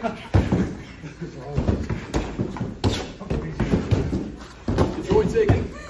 Joy taken.